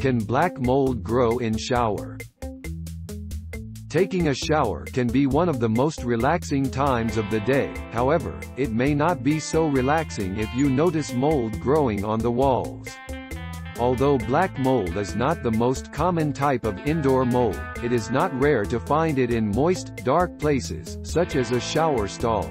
Can black mold grow in shower? Taking a shower can be one of the most relaxing times of the day, however, it may not be so relaxing if you notice mold growing on the walls. Although black mold is not the most common type of indoor mold, it is not rare to find it in moist, dark places, such as a shower stall.